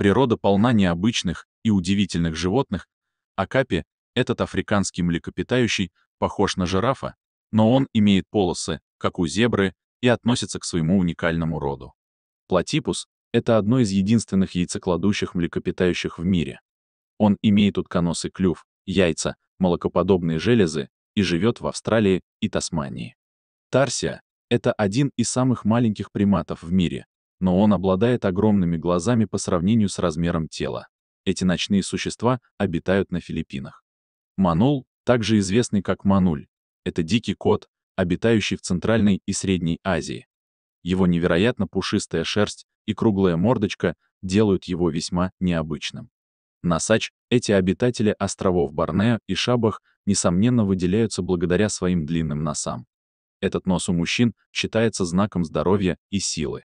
Природа полна необычных и удивительных животных. Акапи, этот африканский млекопитающий, похож на жирафа, но он имеет полосы, как у зебры, и относится к своему уникальному роду. Платипус — это одно из единственных яйцекладущих млекопитающих в мире. Он имеет утконосый клюв, яйца, молокоподобные железы и живет в Австралии и Тасмании. Тарсия — это один из самых маленьких приматов в мире, но он обладает огромными глазами по сравнению с размером тела. Эти ночные существа обитают на Филиппинах. Манул, также известный как мануль, это дикий кот, обитающий в Центральной и Средней Азии. Его невероятно пушистая шерсть и круглая мордочка делают его весьма необычным. Насач, эти обитатели островов Борнео и Шабах, несомненно выделяются благодаря своим длинным носам. Этот нос у мужчин считается знаком здоровья и силы.